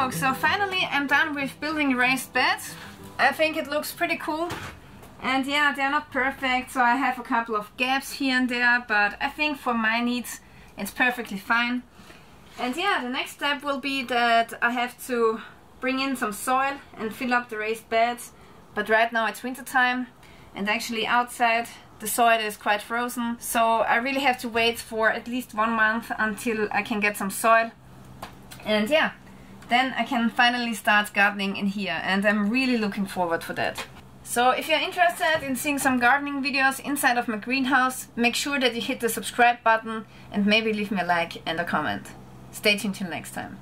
folks, so finally I'm done with building raised beds. I think it looks pretty cool. And yeah, they're not perfect, so I have a couple of gaps here and there, but I think for my needs it's perfectly fine. And yeah, the next step will be that I have to bring in some soil and fill up the raised beds. But right now it's winter time and actually outside the soil is quite frozen. So I really have to wait for at least one month until I can get some soil. And yeah, then I can finally start gardening in here and I'm really looking forward for that. So if you're interested in seeing some gardening videos inside of my greenhouse, make sure that you hit the subscribe button and maybe leave me a like and a comment. Stay tuned till next time.